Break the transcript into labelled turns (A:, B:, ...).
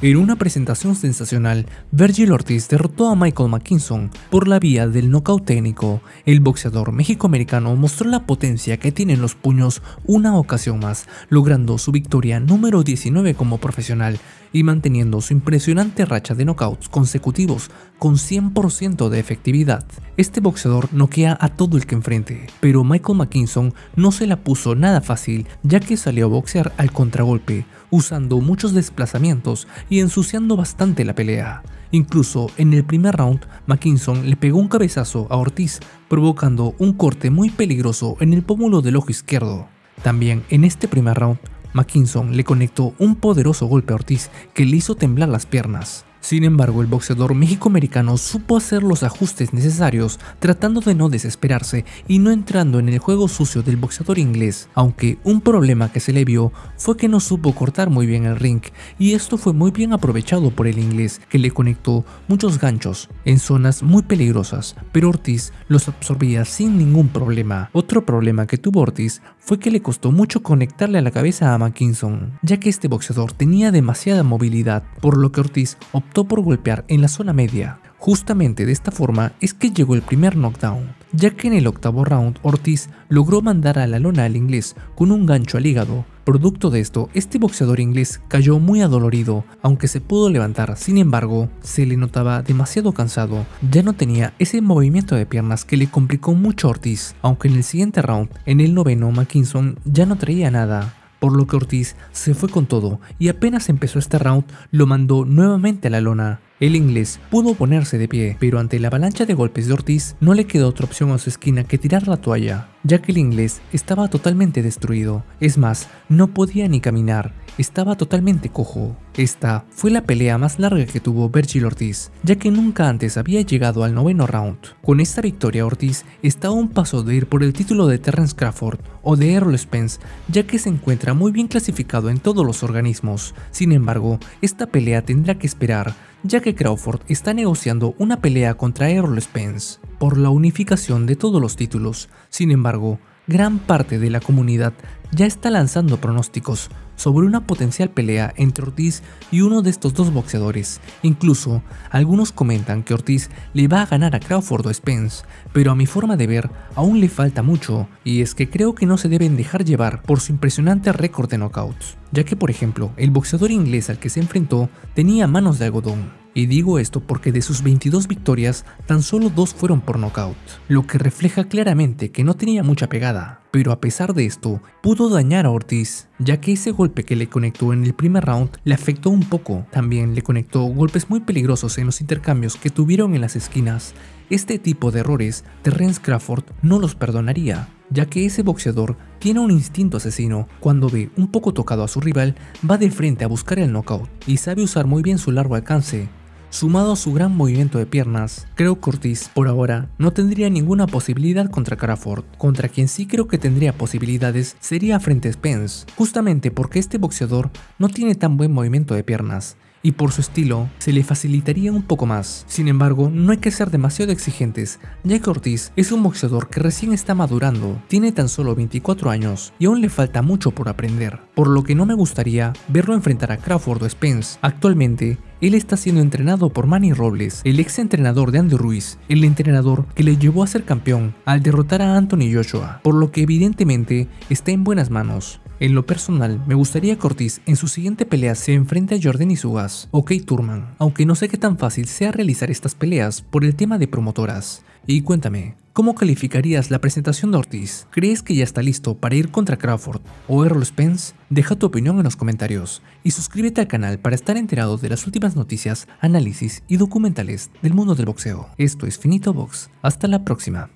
A: En una presentación sensacional, Virgil Ortiz derrotó a Michael McKinson por la vía del nocaut técnico. El boxeador mexicoamericano mostró la potencia que tienen los puños una ocasión más, logrando su victoria número 19 como profesional y manteniendo su impresionante racha de knockouts consecutivos con 100% de efectividad. Este boxeador noquea a todo el que enfrente, pero Michael McKinson no se la puso nada fácil ya que salió a boxear al contragolpe, usando muchos desplazamientos y ensuciando bastante la pelea. Incluso en el primer round, McKinson le pegó un cabezazo a Ortiz, provocando un corte muy peligroso en el pómulo del ojo izquierdo. También en este primer round, McKinson le conectó un poderoso golpe a Ortiz que le hizo temblar las piernas. Sin embargo, el boxeador mexicoamericano supo hacer los ajustes necesarios, tratando de no desesperarse y no entrando en el juego sucio del boxeador inglés, aunque un problema que se le vio fue que no supo cortar muy bien el ring, y esto fue muy bien aprovechado por el inglés, que le conectó muchos ganchos en zonas muy peligrosas, pero Ortiz los absorbía sin ningún problema. Otro problema que tuvo Ortiz fue que le costó mucho conectarle a la cabeza a McKinson, ya que este boxeador tenía demasiada movilidad, por lo que Ortiz optó por golpear en la zona media. Justamente de esta forma es que llegó el primer knockdown, ya que en el octavo round Ortiz logró mandar a la lona al inglés con un gancho al hígado. Producto de esto, este boxeador inglés cayó muy adolorido, aunque se pudo levantar, sin embargo, se le notaba demasiado cansado, ya no tenía ese movimiento de piernas que le complicó mucho Ortiz, aunque en el siguiente round, en el noveno, McKinson ya no traía nada, por lo que Ortiz se fue con todo y apenas empezó este round lo mandó nuevamente a la lona. El inglés pudo ponerse de pie, pero ante la avalancha de golpes de Ortiz no le quedó otra opción a su esquina que tirar la toalla, ya que el inglés estaba totalmente destruido. Es más, no podía ni caminar, estaba totalmente cojo. Esta fue la pelea más larga que tuvo Virgil Ortiz, ya que nunca antes había llegado al noveno round. Con esta victoria Ortiz está a un paso de ir por el título de Terrence Crawford o de Errol Spence, ya que se encuentra muy bien clasificado en todos los organismos. Sin embargo, esta pelea tendrá que esperar ya que Crawford está negociando una pelea contra Errol Spence por la unificación de todos los títulos. Sin embargo, gran parte de la comunidad ya está lanzando pronósticos sobre una potencial pelea entre Ortiz y uno de estos dos boxeadores. Incluso, algunos comentan que Ortiz le va a ganar a Crawford o Spence, pero a mi forma de ver, aún le falta mucho, y es que creo que no se deben dejar llevar por su impresionante récord de knockouts, ya que por ejemplo, el boxeador inglés al que se enfrentó tenía manos de algodón, y digo esto porque de sus 22 victorias, tan solo dos fueron por nocaut, lo que refleja claramente que no tenía mucha pegada. Pero a pesar de esto, pudo dañar a Ortiz, ya que ese golpe que le conectó en el primer round le afectó un poco. También le conectó golpes muy peligrosos en los intercambios que tuvieron en las esquinas. Este tipo de errores, Terrence Crawford no los perdonaría, ya que ese boxeador tiene un instinto asesino. Cuando ve un poco tocado a su rival, va de frente a buscar el knockout y sabe usar muy bien su largo alcance. Sumado a su gran movimiento de piernas, creo que Ortiz, por ahora, no tendría ninguna posibilidad contra Crawford. Contra quien sí creo que tendría posibilidades sería frente a Spence, justamente porque este boxeador no tiene tan buen movimiento de piernas y por su estilo se le facilitaría un poco más. Sin embargo, no hay que ser demasiado exigentes, ya que Ortiz es un boxeador que recién está madurando, tiene tan solo 24 años y aún le falta mucho por aprender, por lo que no me gustaría verlo enfrentar a Crawford o Spence. Actualmente, él está siendo entrenado por Manny Robles, el ex entrenador de Andy Ruiz, el entrenador que le llevó a ser campeón al derrotar a Anthony Joshua, por lo que evidentemente está en buenas manos. En lo personal, me gustaría que Ortiz en su siguiente pelea se enfrente a Jordan Isugas o Kate Turman, aunque no sé qué tan fácil sea realizar estas peleas por el tema de promotoras. Y cuéntame, ¿cómo calificarías la presentación de Ortiz? ¿Crees que ya está listo para ir contra Crawford o Errol Spence? Deja tu opinión en los comentarios y suscríbete al canal para estar enterado de las últimas noticias, análisis y documentales del mundo del boxeo. Esto es Finito Box. Hasta la próxima.